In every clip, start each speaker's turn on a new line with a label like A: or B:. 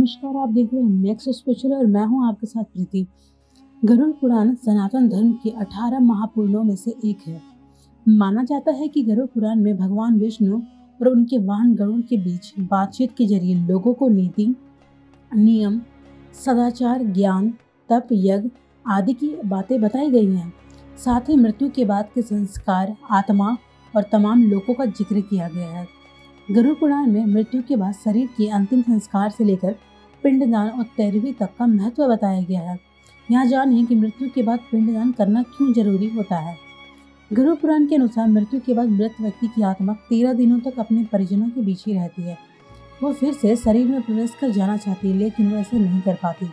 A: नमस्कार, आप देख रहे हैं नेक्स्ट स्पेशल और मैं हूँ आपके साथ प्रीति। गरुड़ पुराण सनातन धर्म के 18 महापुराणों में से एक है। माना जाता है कि गरुड़ पुराण में भगवान विष्णु और उनके वाहन गरुड़ के बीच बातचीत के ज़रिए लोगों को नीति, नियम, सदाचार, ज्ञान, तप, यज्ञ आदि की बातें बताई गई हैं। साथ ही मृत्यु के बाद के संस्कार, आत्मा और तमाम लोगों का ज़िक्र किया गया है। गरुड़ पुराण में मृत्यु के बाद शरीर के अंतिम संस्कार से लेकर पिंडदान और तेरहवीं तक का महत्व बताया गया है। यहाँ जानिए कि मृत्यु के बाद पिंडदान करना क्यों ज़रूरी होता है? गरुड़ पुराण के अनुसार मृत्यु के बाद मृत व्यक्ति की आत्मा तेरह दिनों तक अपने परिजनों के बीच ही रहती है। वो फिर से शरीर में प्रवेश कर जाना चाहती है, लेकिन वो ऐसा नहीं कर पाती।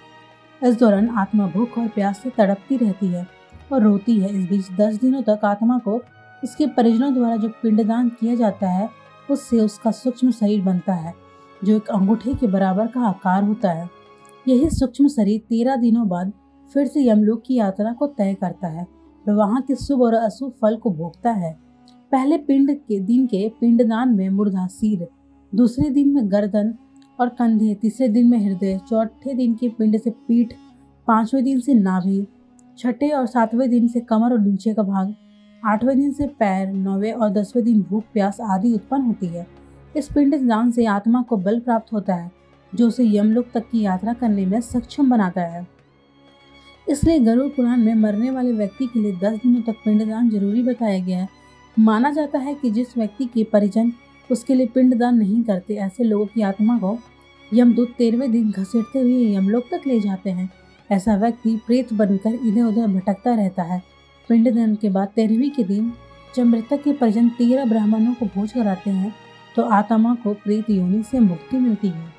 A: इस दौरान आत्मा भूख और प्यास से तड़पती रहती है और रोती है। इस बीच दस दिनों तक आत्मा को उसके परिजनों द्वारा जो पिंडदान किया जाता है, उससे उसका सूक्ष्म शरीर बनता है। जो एक अंगूठे के बराबर का आकार होता है। यही सूक्ष्म शरीर तेरह दिनों बाद फिर से यमलोक की यात्रा को तय करता है और वहाँ के शुभ और अशुभ फल को भोगता है। पहले पिंड के दिन के पिंडदान में मुर्दा सिर दूसरे दिन में गर्दन और कंधे, तीसरे दिन में हृदय, चौथे दिन के पिंड से पीठ, पाँचवें दिन से नाभि, छठे और सातवें दिन से कमर और नीचे का भाग, आठवें दिन से पैर, नौवें और दसवें दिन भूख, प्यास आदि उत्पन्न होती है। इस पिंड दान से आत्मा को बल प्राप्त होता है, जो उसे यमलोक तक की यात्रा करने में सक्षम बनाता है। इसलिए गरुड़ पुराण में मरने वाले व्यक्ति के लिए दस दिनों तक पिंडदान ज़रूरी बताया गया है। माना जाता है कि जिस व्यक्ति के परिजन उसके लिए पिंडदान नहीं करते, ऐसे लोगों की आत्मा को यमदूत तेरहवें दिन घसीटते हुए यमलोक तक ले जाते हैं। ऐसा व्यक्ति प्रेत बनकर इधर उधर भटकता रहता है। पिंडदान के बाद तेरहवीं के दिन जब मृतक के परिजन तेरह ब्राह्मणों को भोज कराते हैं तो आत्मा को प्रीत योनि से मुक्ति मिलती है।